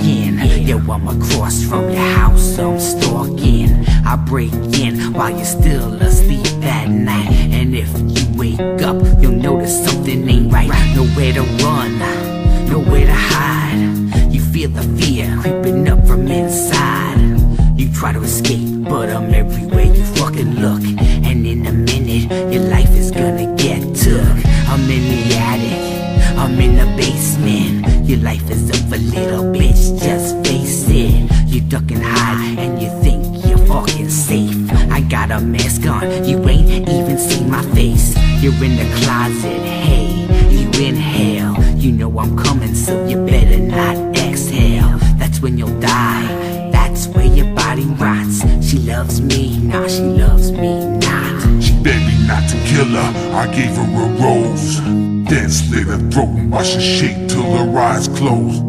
Yo, I'm across from your house, I'm stalking. I break in while you're still asleep at night. And if you wake up, you'll notice something ain't right. Nowhere to run, nowhere to hide. You feel the fear creeping up from inside. You try to escape, but I'm everywhere you fucking look. And in a minute, your got a mask on, you ain't even seen my face. You're in the closet, hey, you inhale. You know I'm coming, so you better not exhale. That's when you'll die. That's where your body rots. She loves me, nah, she loves me not. She begged me not to kill her, I gave her a rose. Then slit her throat and watched her shake till her eyes closed.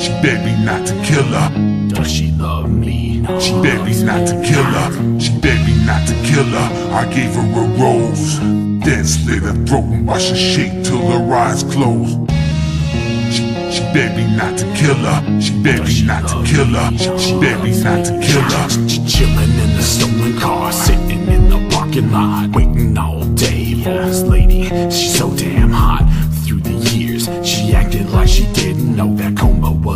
She begged me not to kill her. Does she love me? She begged me not to kill her. She begged me not to kill her. I gave her a rose. Then slit her throat and watched her shake till her eyes closed. She, she begged me not to kill her. She begged me not to kill her. She begged me not to kill her. Chilling in the stolen car, sitting in the parking lot, waiting all day for this lady. She's so damn hot. Through the years, she acted like she didn't know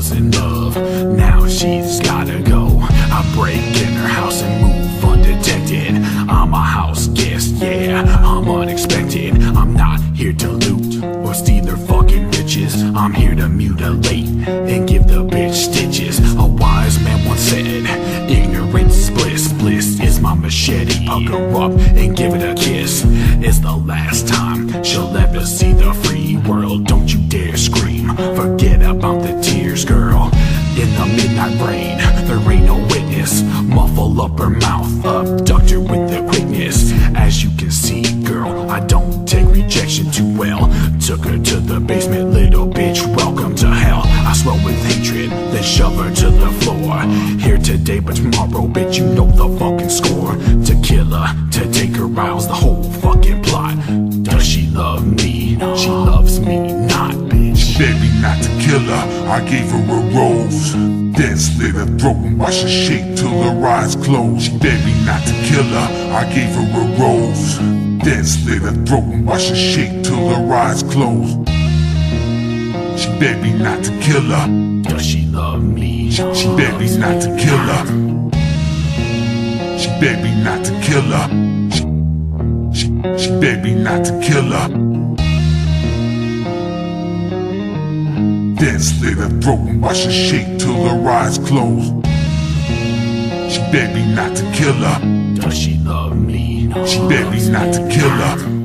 was in love. Now she's gotta go. I break in her house and move undetected. I'm a house guest, yeah, I'm unexpected. I'm not here to loot or steal their fucking riches. I'm here to mutilate and give the bitch stitches. A wise man once said, Ignorance is bliss, bliss is my machete. Pucker up and give it a kiss. It's the last time she'll ever see the free world. Don't you dare scream, forget In the midnight rain, there ain't no witness. Muffle up her mouth, abduct her with the quickness. As you can see, girl, I don't take rejection too well. Took her to the basement, little bitch, welcome to hell. I swell with hatred, then shove her to the floor. Here today, but tomorrow, bitch, you know the fucking score. To kill her, to take her out's the whole fucking plot. Does she love me? She loves not to kill her. I gave her a rose. Then slit her throat and watched her shake till her eyes closed. She begged me not to kill her. I gave her a rose. Then slit her throat and watched her shake till her eyes closed. She begged me not to kill her. Does she love me? She begged me not to kill her. She begged me not to kill her. She, she, she begged me not to kill her. Then slit her throat and watched her shake till her eyes close. She begged me not to kill her. Does she love me? She begged me not to kill her.